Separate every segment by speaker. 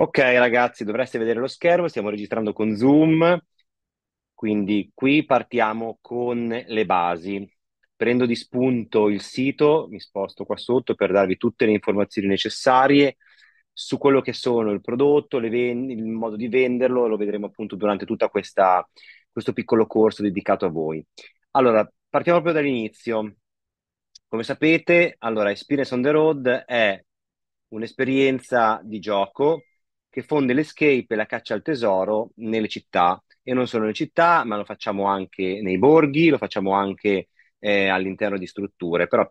Speaker 1: Ok, ragazzi, dovreste vedere lo schermo, stiamo registrando con Zoom, quindi qui partiamo con le basi. Prendo di spunto il sito, mi sposto qua sotto per darvi tutte le informazioni necessarie su quello che sono il prodotto, ven- il modo di venderlo, lo vedremo appunto durante tutto questo piccolo corso dedicato a voi. Allora, partiamo proprio dall'inizio. Come sapete, allora, Experience on the Road è un'esperienza di gioco che fonde l'escape e la caccia al tesoro nelle città e non solo nelle città, ma lo facciamo anche nei borghi, lo facciamo anche eh, all'interno di strutture, però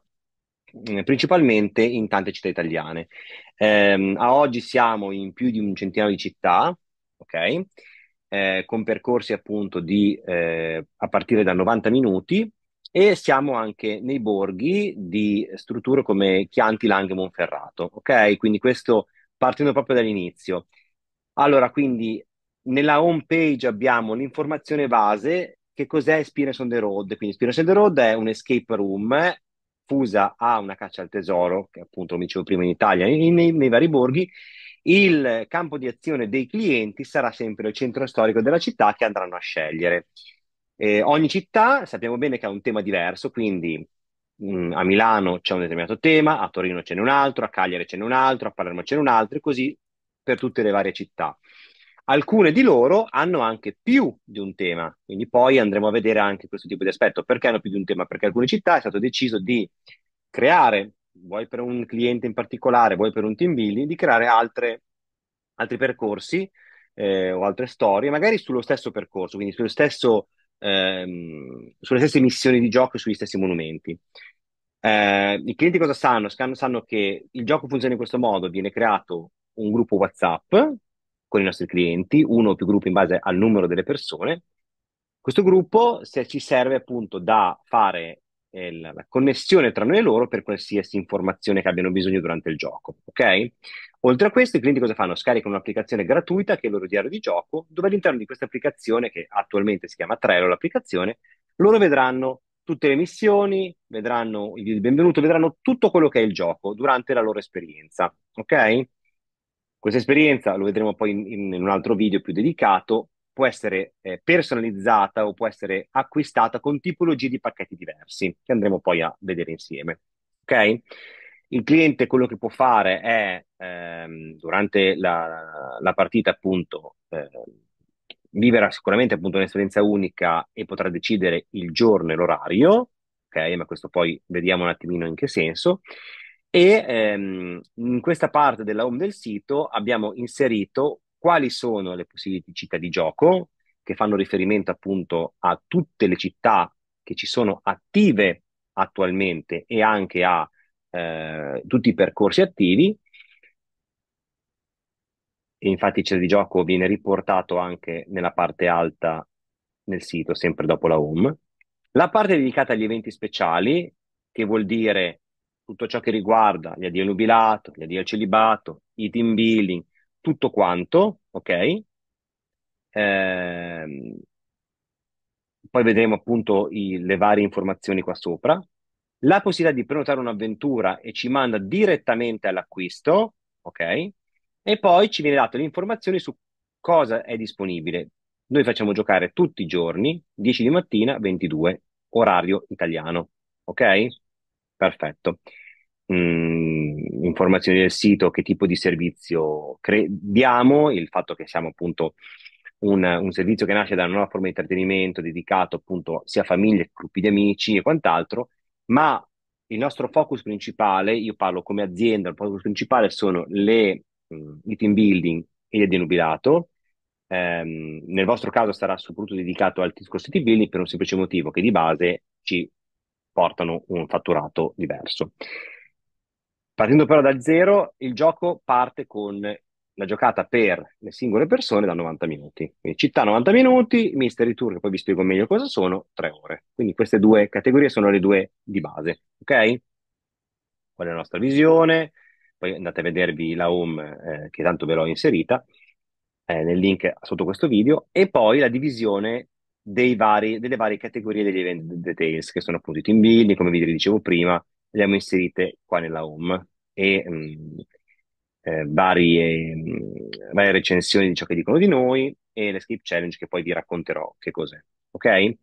Speaker 1: eh, principalmente in tante città italiane. Eh, a oggi siamo in più di un centinaio di città, ok? Eh, con percorsi appunto di eh, a partire da 90 minuti e siamo anche nei borghi di strutture come Chianti, Langhe, Monferrato, ok? Quindi questo partendo proprio dall'inizio. Allora, quindi nella home page abbiamo l'informazione base, che cos'è Experience on the Road. Quindi Experience on the Road è un escape room fusa a una caccia al tesoro, che appunto, come dicevo prima, in Italia, nei, nei, nei vari borghi. Il campo di azione dei clienti sarà sempre il centro storico della città che andranno a scegliere. Eh, ogni città sappiamo bene che ha un tema diverso, quindi mh, a Milano c'è un determinato tema, a Torino ce n'è un altro, a Cagliari ce n'è un altro, a Palermo ce n'è un altro, e così per tutte le varie città. Alcune di loro hanno anche più di un tema, quindi poi andremo a vedere anche questo tipo di aspetto. Perché hanno più di un tema? Perché alcune città è stato deciso di creare, vuoi per un cliente in particolare, vuoi per un team building, di creare altre, altri percorsi eh, o altre storie, magari sullo stesso percorso, quindi sullo stesso, ehm, sulle stesse missioni di gioco e sugli stessi monumenti. Eh, I clienti cosa sanno? Sanno che il gioco funziona in questo modo, viene creato un gruppo WhatsApp con i nostri clienti, uno o più gruppi in base al numero delle persone. Questo gruppo se ci serve appunto da fare eh, la connessione tra noi e loro per qualsiasi informazione che abbiano bisogno durante il gioco, ok? Oltre a questo, i clienti cosa fanno? Scaricano un'applicazione gratuita che è il loro diario di gioco, dove all'interno di questa applicazione, che attualmente si chiama Trello l'applicazione, loro vedranno tutte le missioni, vedranno i video di benvenuto, vedranno tutto quello che è il gioco durante la loro esperienza, ok? Questa esperienza, lo vedremo poi in, in un altro video più dedicato, può essere eh, personalizzata o può essere acquistata con tipologie di pacchetti diversi, che andremo poi a vedere insieme. Ok? Il cliente quello che può fare è, ehm, durante la, la, partita, appunto, eh, viverà sicuramente appunto un'esperienza unica e potrà decidere il giorno e l'orario, ok? Ma questo poi vediamo un attimino in che senso. E ehm, in questa parte della home del sito abbiamo inserito quali sono le possibili città di gioco che fanno riferimento appunto a tutte le città che ci sono attive attualmente e anche a eh, tutti i percorsi attivi. E infatti il città di gioco viene riportato anche nella parte alta nel sito, sempre dopo la home. La parte dedicata agli eventi speciali, che vuol dire tutto ciò che riguarda gli addio al nubilato, gli addio al celibato, i team building, tutto quanto, ok? Eh, poi vedremo appunto i, le varie informazioni qua sopra. La possibilità di prenotare un'avventura e ci manda direttamente all'acquisto, ok? E poi ci viene dato le informazioni su cosa è disponibile. Noi facciamo giocare tutti i giorni, 10 di mattina, 22, orario italiano, ok? Perfetto. Mm, informazioni del sito, che tipo di servizio diamo, il fatto che siamo appunto un, un, servizio che nasce da una nuova forma di intrattenimento dedicato appunto sia a famiglie, gruppi di amici e quant'altro, ma il nostro focus principale, io parlo come azienda, il focus principale sono le, i team building e il denubilato. Um, nel vostro caso sarà soprattutto dedicato al discorso team building per un semplice motivo che di base ci portano un fatturato diverso. Partendo però da zero, il gioco parte con la giocata per le singole persone da 90 minuti. Quindi città 90 minuti, mystery tour, che poi vi spiego meglio cosa sono, 3 ore. Quindi queste due categorie sono le due di base, ok? Qual è la nostra visione? Poi andate a vedervi la home, eh, che tanto ve l'ho inserita, eh, nel link sotto questo video, e poi la divisione vari, delle varie categorie degli event details, che sono appunto i team building, come vi dicevo prima, le abbiamo inserite qua nella home. E, mh, mm, eh, varie, mh, varie recensioni di ciò che dicono di noi e l'escape challenge che poi vi racconterò che cos'è. Ok?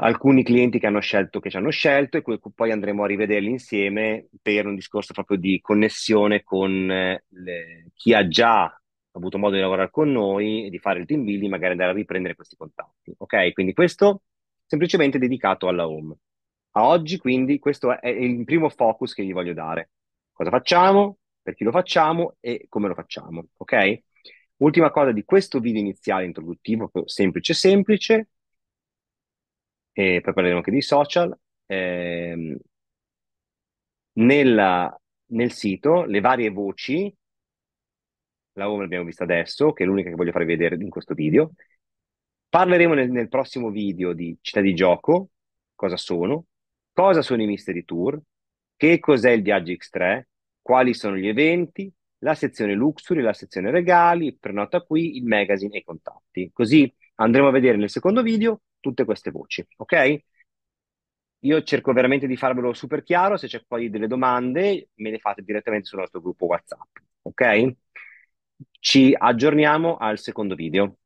Speaker 1: alcuni clienti che hanno scelto, che ci hanno scelto e poi andremo a rivederli insieme per un discorso proprio di connessione con eh, le- chi ha già avuto modo di lavorare con noi e di fare il team building, magari andare a riprendere questi contatti. Ok? Quindi questo semplicemente dedicato alla home. A oggi, quindi, questo è il primo focus che gli voglio dare. Cosa facciamo, per chi lo facciamo e come lo facciamo. Ok? Ultima cosa di questo video iniziale introduttivo, semplice semplice, e poi parleremo anche di social. Ehm, nella- nel sito le varie voci, la home l'abbiamo vista adesso, che è l'unica che voglio farvi vedere in questo video. Parleremo nel, nel prossimo video di città di gioco, cosa sono, cosa sono i mystery tour, che cos'è il Viaggio X3, quali sono gli eventi, la sezione luxury, la sezione regali, prenota qui, il magazine e i contatti. Così andremo a vedere nel secondo video tutte queste voci, ok? Io cerco veramente di farvelo super chiaro, se c'è poi delle domande me le fate direttamente sul nostro gruppo WhatsApp, ok? Ci aggiorniamo al secondo video.